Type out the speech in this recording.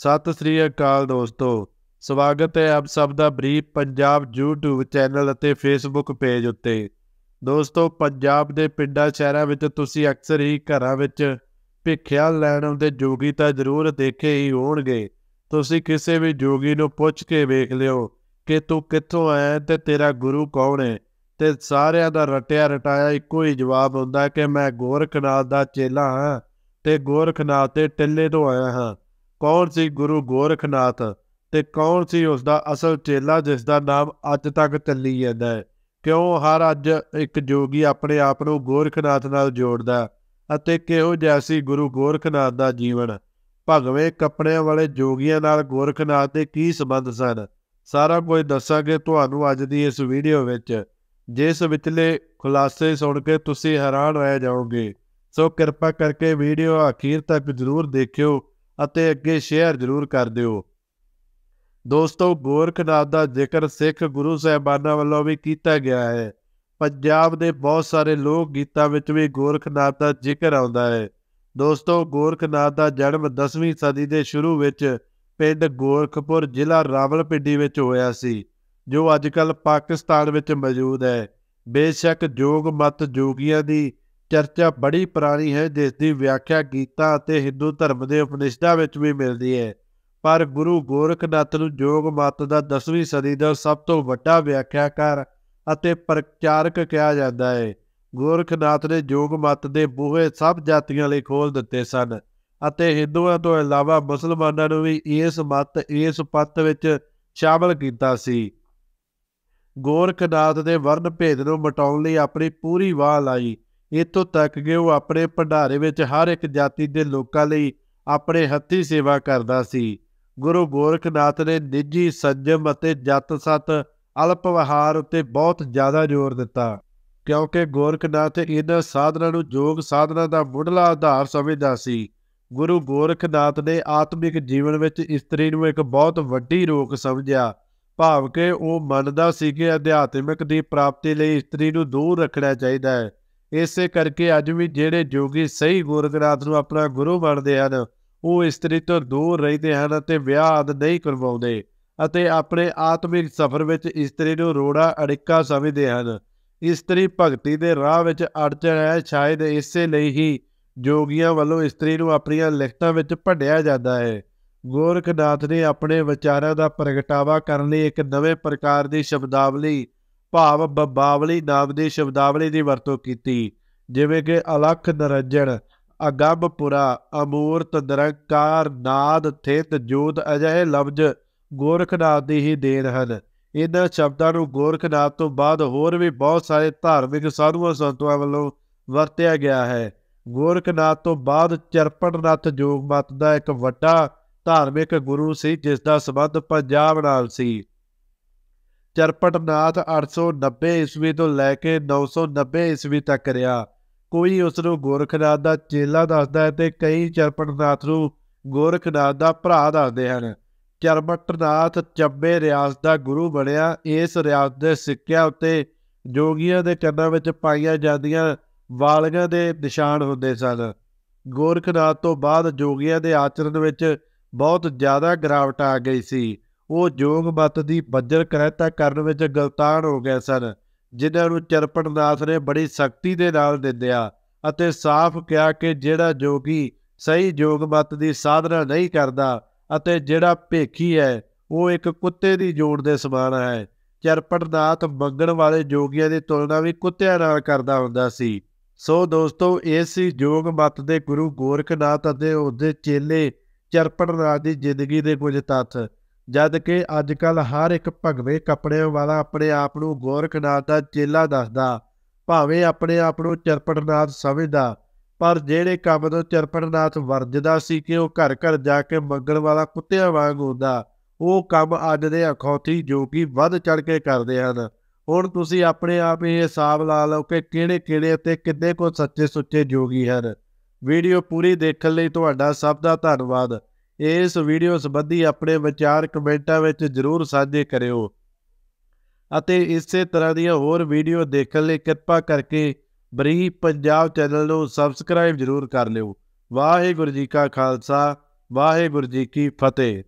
ਸਤਿ ਸ੍ਰੀ ਅਕਾਲ ਦੋਸਤੋ। ਸਵਾਗਤ ਹੈ ਆਪ ਸਭ ਦਾ ਬਰੀਫ ਪੰਜਾਬ YouTube ਚੈਨਲ ਅਤੇ Facebook ਪੇਜ ਉੱਤੇ। ਦੋਸਤੋ, ਪੰਜਾਬ ਦੇ ਪਿੰਡਾਂ ਸ਼ਹਿਰਾਂ ਵਿੱਚ ਤੁਸੀਂ ਅਕਸਰ ਹੀ ਘਰਾਂ ਵਿੱਚ ਭਿੱਖਿਆ ਲੈਣ ਆਉਂਦੇ ਜੋਗੀ ਤਾਂ ਜ਼ਰੂਰ ਦੇਖੇ ਹੀ ਹੋਣਗੇ। ਤੁਸੀਂ ਕਿਸੇ ਵੀ ਜੋਗੀ ਨੂੰ ਪੁੱਛ ਕੇ ਵੇਖ ਲਿਓ ਕਿ ਤੂੰ ਕਿੱਥੋਂ ਆਇਆ ਤੇ ਤੇਰਾ ਗੁਰੂ ਕੌਣ ਹੈ। ਤੇ ਸਾਰਿਆਂ ਦਾ ਰਟਿਆ ਰਟਾਇਆ ਇੱਕੋ ਹੀ ਜਵਾਬ ਹੁੰਦਾ ਕਿ ਮੈਂ ਗੋਰਖਨਾਥ ਦਾ ਚੇਲਾ ਹਾਂ ਤੇ ਗੋਰਖਨਾਥ ਦੇ ਟਿੱਲੇ ਤੋਂ ਆਇਆ ਹਾਂ। ਕੌਣ ਸੀ ਗੁਰੂ ਗੋਰਖਨਾਥ ਤੇ ਕੌਣ ਸੀ ਉਸ ਦਾ ਅਸਲ ਚੇਲਾ ਜਿਸ ਦਾ ਨਾਮ ਅੱਜ ਤੱਕ ਚੱਲੀ ਜਾਂਦਾ ਹੈ? ਕਿਉਂ ਹਰ ਅੱਜ ਇੱਕ ਜੋਗੀ ਆਪਣੇ ਆਪ ਨੂੰ ਗੋਰਖਨਾਥ ਨਾਲ ਜੋੜਦਾ ਅਤੇ ਕਿਹੋ ਜਿਹਾ ਸੀ ਗੁਰੂ ਗੋਰਖਨਾਥ ਦਾ ਜੀਵਨ? ਭਗਵੇਂ ਕੱਪੜਿਆਂ ਵਾਲੇ ਜੋਗੀਆਂ ਨਾਲ ਗੋਰਖਨਾਥ ਦੇ ਕੀ ਸੰਬੰਧ ਸਨ? ਸਾਰਾ ਕੁਝ ਦੱਸਾਂਗੇ ਤੁਹਾਨੂੰ ਅੱਜ ਦੀ ਇਸ ਵੀਡੀਓ ਵਿੱਚ। ਜਿਸ ਵਿਚਲੇ ਖੁਲਾਸੇ ਸੁਣ ਕੇ ਤੁਸੀਂ ਹੈਰਾਨ ਰਹਿ ਜਾਓਗੇ। ਸੋ ਕਿਰਪਾ ਕਰਕੇ ਵੀਡੀਓ ਅਖੀਰ ਤੱਕ ਜ਼ਰੂਰ ਦੇਖਿਓ। ਅਤੇ ਅੱਗੇ ਸ਼ੇਅਰ ਜ਼ਰੂਰ ਕਰ ਦਿਓ। ਦੋਸਤੋ, ਗੋਰਖਨਾਥ ਦਾ ਜ਼ਿਕਰ ਸਿੱਖ ਗੁਰੂ ਸਾਹਿਬਾਨਾਂ ਵੱਲੋਂ ਵੀ ਕੀਤਾ ਗਿਆ ਹੈ। ਪੰਜਾਬ ਦੇ ਬਹੁਤ ਸਾਰੇ ਲੋਕ ਗੀਤਾਂ ਵਿੱਚ ਵੀ ਗੋਰਖਨਾਥ ਦਾ ਜ਼ਿਕਰ ਆਉਂਦਾ ਹੈ। ਦੋਸਤੋ, ਗੋਰਖਨਾਥ ਦਾ ਜਨਮ 10ਵੀਂ ਸਦੀ ਦੇ ਸ਼ੁਰੂ ਵਿੱਚ ਪਿੰਡ ਗੋਰਖਪੁਰ ਜ਼ਿਲ੍ਹਾ ਰਾਵਲਪਿੰਡੀ ਵਿੱਚ ਹੋਇਆ ਸੀ, ਜੋ ਅੱਜਕੱਲ ਪਾਕਿਸਤਾਨ ਵਿੱਚ ਮੌਜੂਦ ਹੈ। ਬੇਸ਼ੱਕ ਜੋਗ ਮਤ ਜੋਗੀਆਂ ਦੀ ਚਰਚਾ ਬੜੀ ਪੁਰਾਣੀ ਹੈ, ਜਿਸ ਦੀ ਵਿਆਖਿਆ ਗੀਤਾ ਅਤੇ ਹਿੰਦੂ ਧਰਮ ਦੇ ਉਪਨਿਸ਼ਦਾਂ ਵਿੱਚ ਵੀ ਮਿਲਦੀ ਹੈ। ਪਰ ਗੁਰੂ ਗੋਰਖਨਾਥ ਨੂੰ ਜੋਗ ਮਤ ਦਾ 10ਵੀਂ ਸਦੀ ਦਾ ਸਭ ਤੋਂ ਵੱਡਾ ਵਿਆਖਿਆਕਾਰ ਅਤੇ ਪ੍ਰਚਾਰਕ ਕਿਹਾ ਜਾਂਦਾ ਹੈ। ਗੋਰਖਨਾਥ ਨੇ ਜੋਗ ਮਤ ਦੇ ਬੂਹੇ ਸਭ ਜਾਤੀਆਂ ਲਈ ਖੋਲ ਦਿੱਤੇ ਸਨ ਅਤੇ ਹਿੰਦੂਆਂ ਤੋਂ ਇਲਾਵਾ ਮੁਸਲਮਾਨਾਂ ਨੂੰ ਵੀ ਇਸ ਮਤ, ਇਸ ਪੱਤ ਵਿੱਚ ਸ਼ਾਮਲ ਕੀਤਾ ਸੀ। ਗੋਰਖਨਾਥ ਦੇ ਵਰਨ ਭੇਦ ਨੂੰ ਮਟਾਉਣ ਲਈ ਆਪਣੀ ਪੂਰੀ ਵਾਹ ਲਾਈ। ਇਤੋਂ ਤੱਕ ਕਿ ਉਹ ਆਪਣੇ ਭੰਡਾਰੇ ਵਿੱਚ ਹਰ ਇੱਕ ਜਾਤੀ ਦੇ ਲੋਕਾਂ ਲਈ ਆਪਣੇ ਹੱਥੀ ਸੇਵਾ ਕਰਦਾ ਸੀ। ਗੁਰੂ ਗੋਰਖਨਾਥ ਨੇ ਨਿੱਜੀ ਸੰਜਮ ਅਤੇ ਜਤ ਸਤ ਅਲਪ ਵਿਹਾਰ ਉੱਤੇ ਬਹੁਤ ਜ਼ਿਆਦਾ ਜ਼ੋਰ ਦਿੱਤਾ, ਕਿਉਂਕਿ ਗੋਰਖਨਾਥ ਇਹਨਾਂ ਸਾਧਨਾਂ ਨੂੰ ਯੋਗ ਸਾਧਨਾ ਦਾ ਮੁੱਢਲਾ ਆਧਾਰ ਸਮਝਦਾ ਸੀ। ਗੁਰੂ ਗੋਰਖਨਾਥ ਨੇ ਆਤਮਿਕ ਜੀਵਨ ਵਿੱਚ ਇਸਤਰੀ ਨੂੰ ਇੱਕ ਬਹੁਤ ਵੱਡੀ ਰੋਕ ਸਮਝਿਆ, ਭਾਵ ਕਿ ਉਹ ਮੰਨਦਾ ਸੀ ਕਿ ਅਧਿਆਤਮਿਕ ਦੀ ਪ੍ਰਾਪਤੀ ਲਈ ਇਸਤਰੀ ਨੂੰ ਦੂਰ ਰੱਖਣਾ ਚਾਹੀਦਾ ਹੈ। ਇਸੇ ਕਰਕੇ ਅੱਜ ਵੀ ਜਿਹੜੇ ਜੋਗੀ ਸਹੀ ਗੋਰਖਨਾਥ ਨੂੰ ਆਪਣਾ ਗੁਰੂ ਮੰਨਦੇ ਹਨ, ਉਹ ਇਸਤਰੀ ਤੋਂ ਦੂਰ ਰਹਿੰਦੇ ਹਨ ਅਤੇ ਵਿਆਹ ਆਦ ਨਹੀਂ ਕਰਵਾਉਂਦੇ ਅਤੇ ਆਪਣੇ ਆਤਮਿਕ ਸਫ਼ਰ ਵਿੱਚ ਇਸਤਰੀ ਨੂੰ ਰੋੜਾ ਅੜਿੱਕਾ ਸਮਝਦੇ ਹਨ। ਇਸਤਰੀ ਭਗਤੀ ਦੇ ਰਾਹ ਵਿੱਚ ਅੜਚਣ ਹੈ, ਸ਼ਾਇਦ ਇਸੇ ਲਈ ਹੀ ਜੋਗੀਆਂ ਵੱਲੋਂ ਇਸਤਰੀ ਨੂੰ ਆਪਣੀਆਂ ਲਿਖਤਾਂ ਵਿੱਚ ਭੰਡਿਆ ਜਾਂਦਾ ਹੈ। ਗੋਰਖਨਾਥ ਨੇ ਆਪਣੇ ਵਿਚਾਰਾਂ ਦਾ ਪ੍ਰਗਟਾਵਾ ਕਰਨ ਲਈ ਇੱਕ ਨਵੇਂ ਪ੍ਰਕਾਰ ਦੀ ਸ਼ਬਦਾਵਲੀ ਭਾਵ ਬੱਬਾਵਲੀ ਨਾਮ ਦੀ ਸ਼ਬਦਾਵਲੀ ਦੀ ਵਰਤੋਂ ਕੀਤੀ, ਜਿਵੇਂ ਕਿ ਅਲਖ ਨਰੰਜਨ ਅਗੰਭਪੁਰਾ ਅਮੂਰਤ ਨਿਰੰਕਾਰ, ਨਾਦ, ਥਿਤ, ਜੋਤ ਅਜਿਹੇ ਲਫ਼ਜ਼ ਗੋਰਖਨਾਥ ਦੀ ਹੀ ਦੇਣ ਹਨ। ਇਹਨਾਂ ਸ਼ਬਦਾਂ ਨੂੰ ਗੋਰਖਨਾਥ ਤੋਂ ਬਾਅਦ ਹੋਰ ਵੀ ਬਹੁਤ ਸਾਰੇ ਧਾਰਮਿਕ ਸਾਧੂਆਂ ਸੰਤਾਂ ਵੱਲੋਂ ਵਰਤਿਆ ਗਿਆ ਹੈ। ਗੋਰਖਨਾਥ ਤੋਂ ਬਾਅਦ ਚਰਪਣਨਾਥ ਜੋਗਮਤ ਦਾ ਇੱਕ ਵੱਡਾ ਧਾਰਮਿਕ ਗੁਰੂ ਸੀ, ਜਿਸ ਦਾ ਸਬੰਧ ਪੰਜਾਬ ਨਾਲ ਸੀ। ਚਰਪਟਨਾਥ 890 ਈਸਵੀ ਤੋਂ ਲੈ ਕੇ 990 ਈਸਵੀ ਤੱਕ ਰਿਹਾ। ਕੋਈ ਉਸ ਨੂੰ ਗੋਰਖਨਾਥ ਦਾ ਚੇਲਾ ਦੱਸਦਾ ਹੈ ਤੇ ਕਈ ਚਰਪਟਨਾਥ ਨੂੰ ਗੋਰਖਨਾਥ ਦਾ ਭਰਾ ਦੱਸਦੇ ਹਨ। ਚਰਪਟਨਾਥ ਚੱਬੇ ਰਿਆਸਤ ਦਾ ਗੁਰੂ ਬਣਿਆ। ਇਸ ਰਿਆਸਤ ਦੇ ਸਿੱਕਿਆਂ ਉੱਤੇ ਜੋਗੀਆਂ ਦੇ ਕੰਨਾਂ ਵਿੱਚ ਪਾਈਆਂ ਜਾਂਦੀਆਂ ਵਾਲੀਆਂ ਦੇ ਨਿਸ਼ਾਨ ਹੁੰਦੇ ਸਨ। ਗੋਰਖਨਾਥ ਤੋਂ ਬਾਅਦ ਜੋਗੀਆਂ ਦੇ ਆਚਰਣ ਵਿੱਚ ਬਹੁਤ ਜ਼ਿਆਦਾ ਗਿਰਾਵਟ ਆ ਗਈ ਸੀ। ਉਹ ਜੋਗ ਮਤ ਦੀ ਬੱਜਰ ਕਰਤਾ ਕਰਨ ਵਿੱਚ ਗਲਤਾਨ ਹੋ ਗਏ ਸਨ, ਜਿਨ੍ਹਾਂ ਨੂੰ ਚਰਪਟਨਾਥ ਨੇ ਬੜੀ ਸਖਤੀ ਦੇ ਨਾਲ ਦਿੰਦਿਆ ਅਤੇ ਸਾਫ਼ ਕਿਹਾ ਕਿ ਜਿਹੜਾ ਜੋਗੀ ਸਹੀ ਜੋਗ ਮਤ ਦੀ ਸਾਧਨਾ ਨਹੀਂ ਕਰਦਾ ਅਤੇ ਜਿਹੜਾ ਭੇਖੀ ਹੈ, ਉਹ ਇੱਕ ਕੁੱਤੇ ਦੀ ਜੋੜ ਦੇ ਸਮਾਨ ਹੈ। ਚਰਪਟਨਾਥ ਮੰਗਣ ਵਾਲੇ ਜੋਗੀਆਂ ਦੀ ਤੁਲਨਾ ਵੀ ਕੁੱਤਿਆਂ ਨਾਲ ਕਰਦਾ ਹੁੰਦਾ ਸੀ। ਸੋ ਦੋਸਤੋ, ਇਹ ਸੀ ਜੋਗ ਮਤ ਦੇ ਗੁਰੂ ਗੋਰਖਨਾਥ ਅਤੇ ਉਹਦੇ ਚੇਲੇ ਚਰਪਟਨਾਥ ਦੀ ਜ਼ਿੰਦਗੀ ਦੇ ਕੁਝ ਤੱਥ। ਜਦ ਕਿ ਅੱਜ ਕੱਲ ਹਰ ਇੱਕ ਭਗਵੇਂ ਕੱਪੜਿਆਂ ਵਾਲਾ ਆਪਣੇ ਆਪ ਨੂੰ ਗੋਰਖਨਾਥ ਦਾ ਚੇਲਾ ਦੱਸਦਾ, ਭਾਵੇਂ ਆਪਣੇ ਆਪ ਨੂੰ ਚਰਪਟਨਾਥ ਸਮਝਦਾ, ਪਰ ਜਿਹੜੇ ਕੰਮ ਤੋਂ ਚਰਪਟਨਾਥ ਵਰਜਦਾ ਸੀ ਕਿ ਉਹ ਘਰ ਘਰ ਜਾ ਕੇ ਮੰਗਣ ਵਾਲਾ ਕੁੱਤਿਆਂ ਵਾਂਗ ਹੁੰਦਾ, ਉਹ ਕੰਮ ਅੱਜ ਦੇ ਅਖੌਤੀ ਜੋਗੀ ਵੱਧ ਚੜ ਕੇ ਕਰਦੇ ਹਨ। ਹੁਣ ਤੁਸੀਂ ਆਪਣੇ ਆਪ ਹੀ ਹਿਸਾਬ ਲਾ ਲਓ ਕਿ ਕਿਹੜੇ ਕਿਹੜੇ ਅਤੇ ਕਿੰਨੇ ਕੋ ਸੱਚੇ ਸੁੱਚੇ ਜੋਗੀ ਹਨ। ਵੀਡੀਓ ਪੂਰੀ ਦੇਖਣ ਲਈ ਤੁਹਾਡਾ ਸਭ ਦਾ ਧੰਨਵਾਦ। ਇਸ ਵੀਡੀਓ ਸੰਬੰਧੀ ਆਪਣੇ ਵਿਚਾਰ ਕਮੈਂਟਾਂ ਵਿੱਚ ਜ਼ਰੂਰ ਸਾਂਝੇ ਕਰਿਓ। ਅਤੇ ਇਸੇ ਤਰ੍ਹਾਂ ਦੀਆਂ ਹੋਰ ਵੀਡੀਓ ਦੇਖਣ ਲਈ ਕਿਰਪਾ ਕਰਕੇ ਬਰੀ ਪੰਜਾਬ ਚੈਨਲ ਨੂੰ ਸਬਸਕ੍ਰਾਈਬ ਜ਼ਰੂਰ ਕਰ ਲਿਓ। ਵਾਹਿਗੁਰੂ ਜੀ ਕਾ ਖਾਲਸਾ, ਵਾਹਿਗੁਰੂ ਜੀ ਕੀ ਫਤਿਹ।